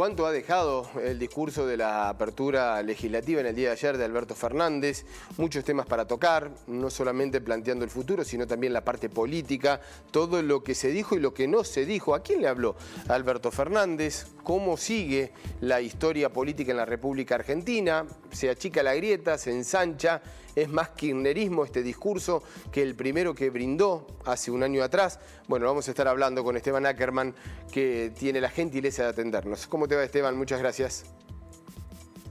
¿Cuánto ha dejado el discurso de la apertura legislativa en el día de ayer de Alberto Fernández? Muchos temas para tocar, no solamente planteando el futuro, sino también la parte política, todo lo que se dijo y lo que no se dijo. ¿A quién le habló Alberto Fernández? ¿Cómo sigue la historia política en la República Argentina? ¿Se achica la grieta? ¿Se ensancha? ¿Es más kirchnerismo este discurso que el primero que brindó hace un año atrás? Bueno, vamos a estar hablando con Esteban Ackerman, que tiene la gentileza de atendernos. ¿Cómo te va, Esteban? Muchas gracias.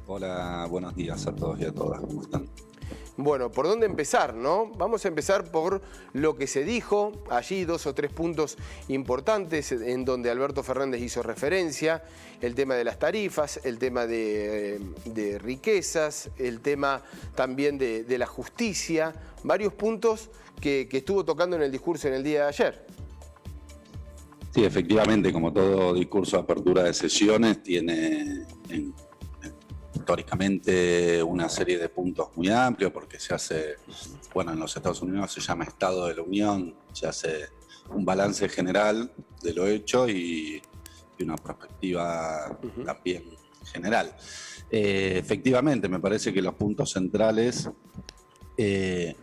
Hola, buenos días a todos y a todas. ¿Cómo están? Bueno, ¿por dónde empezar, no? Vamos a empezar por lo que se dijo, allí dos o tres puntos importantes en donde Alberto Fernández hizo referencia, el tema de las tarifas, el tema de, riquezas, el tema también de, la justicia, varios puntos que, que estuvo tocando en el discurso en el día de ayer. Sí, efectivamente, como todo discurso de apertura de sesiones, tiene en históricamente una serie de puntos muy amplios porque se hace, bueno, en los Estados Unidos se llama Estado de la Unión, se hace un balance general de lo hecho y, una perspectiva también general. Eh, efectivamente, me parece que los puntos centrales eh,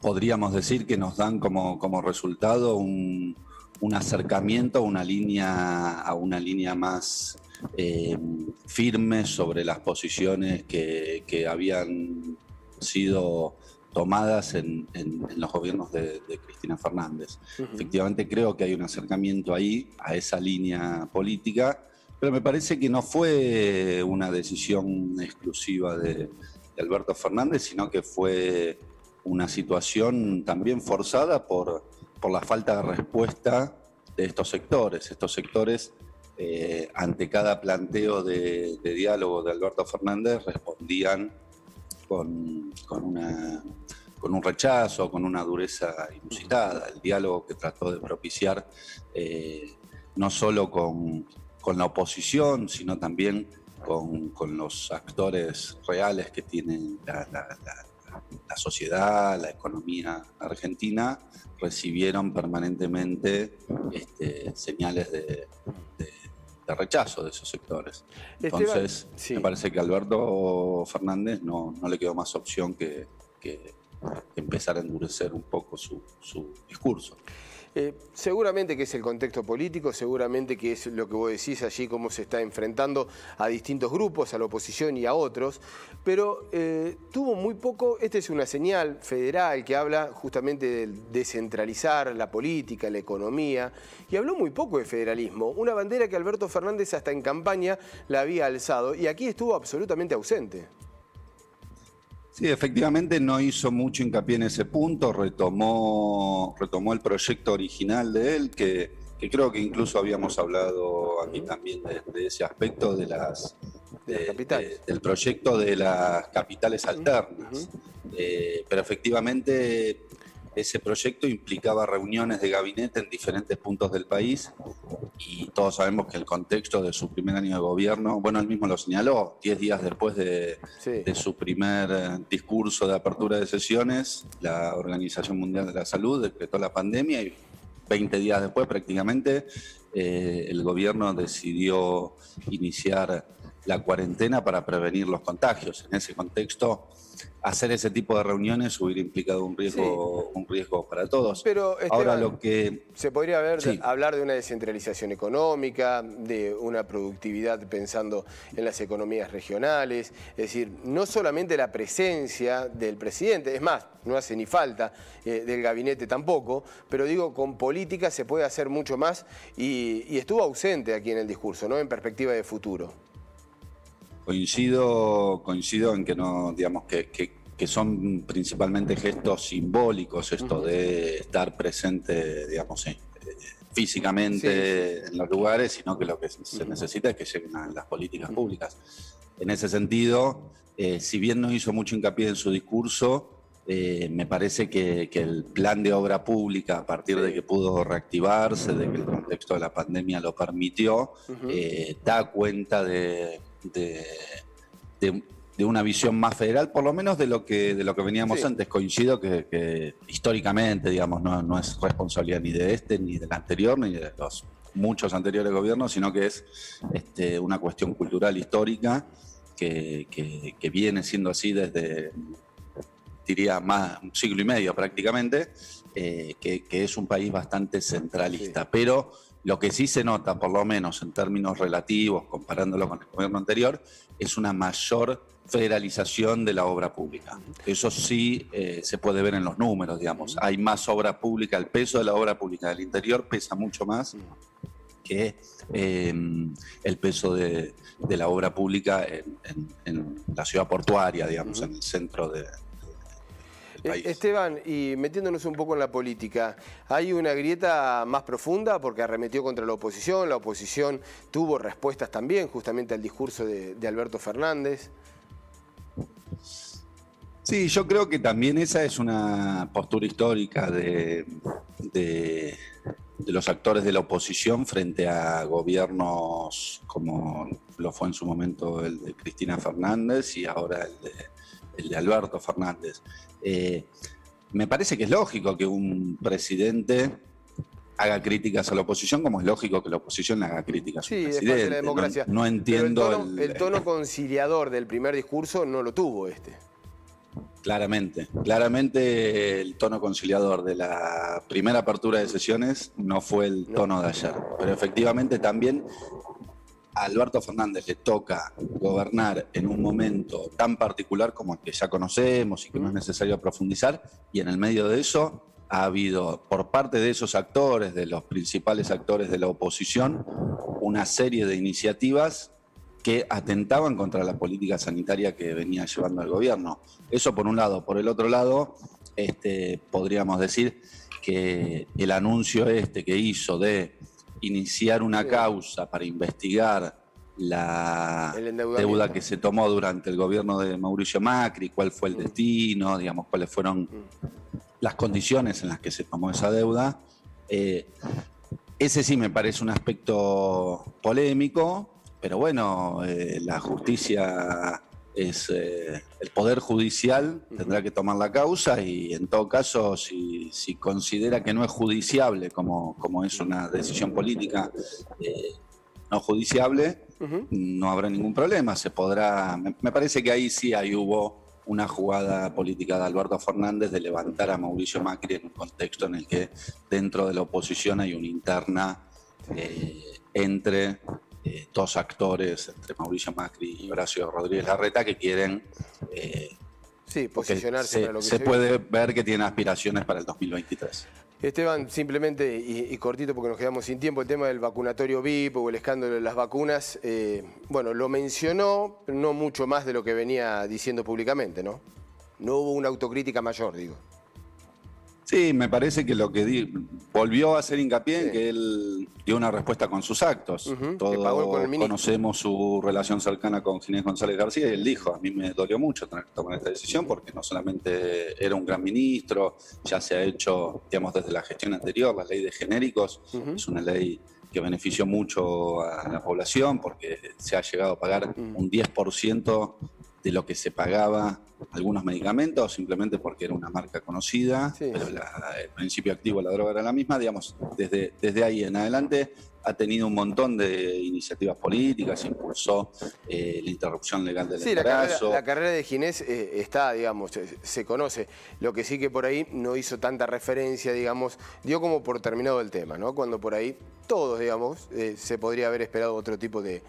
podríamos decir que nos dan como, como resultado un, un acercamiento a una línea, a una línea más eh, firmes sobre las posiciones que, habían sido tomadas en, los gobiernos de, Cristina Fernández. Efectivamente creo que hay un acercamiento ahí a esa línea política, pero me parece que no fue una decisión exclusiva de, Alberto Fernández, sino que fue una situación también forzada por, por la falta de respuesta de estos sectores. Estos sectores eh, ante cada planteo de, diálogo de Alberto Fernández respondían con, un rechazo, con una dureza inusitada. El diálogo que trató de propiciar eh, no solo con, la oposición, sino también con, los actores reales que tienen la, sociedad, la economía argentina, recibieron permanentemente este, señales de, de rechazo de esos sectores. Entonces, me parece que a Alberto Fernández no, le quedó más opción que, empezar a endurecer un poco su, su discurso. Eh, seguramente que es el contexto político, seguramente que es lo que vos decís allí, cómo se está enfrentando a distintos grupos, a la oposición y a otros, pero eh, tuvo muy poco, esta es una señal federal que habla justamente de descentralizar la política, la economía, y habló muy poco de federalismo, una bandera que Alberto Fernández hasta en campaña la había alzado, y aquí estuvo absolutamente ausente. Sí, efectivamente no hizo mucho hincapié en ese punto, retomó, retomó el proyecto original de él, que, creo que incluso habíamos hablado aquí también de, ese aspecto de las, del proyecto de las capitales alternas. Eh, pero efectivamente ese proyecto implicaba reuniones de gabinete en diferentes puntos del país y todos sabemos que el contexto de su primer año de gobierno, bueno, él mismo lo señaló, 10 días después de, su primer eh, discurso de apertura de sesiones, la Organización Mundial de la Salud decretó la pandemia y 20 días después prácticamente eh, el gobierno decidió iniciar la cuarentena para prevenir los contagios. En ese contexto, hacer ese tipo de reuniones hubiera implicado un riesgo, un riesgo para todos. Pero ahora lo que se podría hablar de una descentralización económica, de una productividad pensando en las economías regionales, es decir, no solamente la presencia del presidente, es más, no hace ni falta eh, del gabinete tampoco, pero digo, con política se puede hacer mucho más y, y estuvo ausente aquí en el discurso, ¿no? En perspectiva de futuro. Coincido, coincido en que no, digamos, que, que, son principalmente gestos simbólicos, esto de estar presente, digamos, eh, físicamente en los lugares, sino que lo que se necesita es que lleguen a las políticas públicas. En ese sentido, eh, si bien no hizo mucho hincapié en su discurso, eh, me parece que, el plan de obra pública, a partir de que pudo reactivarse, de que el contexto de la pandemia lo permitió, da cuenta de de, una visión más federal, por lo menos de lo que, de lo que veníamos antes. Coincido que, históricamente, digamos, no, es responsabilidad ni de este, ni del anterior, ni de los muchos anteriores gobiernos, sino que es este, una cuestión cultural histórica que, viene siendo así desde, diría, más un siglo y medio prácticamente, eh, que, es un país bastante centralista. Pero lo que sí se nota, por lo menos en términos relativos, comparándolo con el gobierno anterior, es una mayor federalización de la obra pública. Eso sí eh, se puede ver en los números, digamos. Hay más obra pública, el peso de la obra pública del interior pesa mucho más que em, el peso de, la obra pública en, la ciudad portuaria, digamos, en el centro de, eh, Esteban, y metiéndonos un poco en la política, ¿hay una grieta más profunda porque arremetió contra la oposición? La oposición tuvo respuestas también justamente al discurso de, Alberto Fernández. Sí, yo creo que también esa es una postura histórica de, de, los actores de la oposición frente a gobiernos como lo fue en su momento el de Cristina Fernández y ahora el de el de Alberto Fernández. Eh, me parece que es lógico que un presidente haga críticas a la oposición, como es lógico que la oposición haga críticas a presidente. la democracia. No, entiendo. el, tono, conciliador del primer discurso no lo tuvo este. Claramente, claramente el tono conciliador de la primera apertura de sesiones no fue el tono de ayer, pero efectivamente también a Alberto Fernández le toca gobernar en un momento tan particular como el que ya conocemos y que no es necesario profundizar, y en el medio de eso ha habido por parte de esos actores, de los principales actores de la oposición, una serie de iniciativas que atentaban contra la política sanitaria que venía llevando el gobierno. Eso por un lado. Por el otro lado, este, podríamos decir que el anuncio este que hizo de iniciar una causa para investigar la deuda que se tomó durante el gobierno de Mauricio Macri, cuál fue el mm. destino, digamos, cuáles fueron mm. las condiciones en las que se tomó esa deuda. Eh, ese sí me parece un aspecto polémico, pero bueno, eh, la justicia es eh, el Poder Judicial tendrá que tomar la causa y en todo caso, si, considera que no es judiciable, como, como es una decisión política eh, no judiciable, no habrá ningún problema. Se podrá, me, parece que ahí sí ahí hubo una jugada política de Alberto Fernández de levantar a Mauricio Macri en un contexto en el que dentro de la oposición hay una interna eh, entre eh, dos actores, entre Mauricio Macri y Horacio Rodríguez Larreta, que quieren... Eh, sí, posicionarse se, lo que se, puede ver que tienen aspiraciones para el 2023. Esteban, simplemente y, cortito porque nos quedamos sin tiempo, el tema del vacunatorio VIP o el escándalo de las vacunas, eh, bueno, lo mencionó, no mucho más de lo que venía diciendo públicamente, ¿no? No hubo una autocrítica mayor, digo. Sí, me parece que lo que di, volvió a hacer hincapié en que él dio una respuesta con sus actos. Todos conocemos su relación cercana con Ginés González García y él dijo, a mí me dolió mucho tener que tomar esta decisión porque no solamente era un gran ministro, ya se ha hecho, digamos, desde la gestión anterior, la ley de genéricos, es una ley que benefició mucho a la población porque se ha llegado a pagar un 10% de lo que se pagaba algunos medicamentos, simplemente porque era una marca conocida, pero el principio activo de la droga era la misma, digamos, desde, desde ahí en adelante ha tenido un montón de iniciativas políticas, impulsó eh, la interrupción legal del embarazo. La, la carrera, de Ginés eh, está, digamos, se, conoce. Lo que sí que por ahí no hizo tanta referencia, digamos, dio como por terminado el tema, ¿no? Cuando por ahí todos, digamos, eh, se podría haber esperado otro tipo de,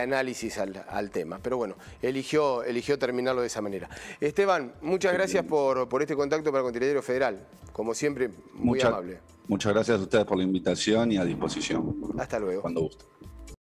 análisis al, tema. Pero bueno, eligió, eligió terminarlo de esa manera. Esteban, muchas gracias por, por este contacto para el Contiradero Federal. Como siempre, muy amable. Muchas gracias a ustedes por la invitación y a disposición. Hasta luego. Cuando guste.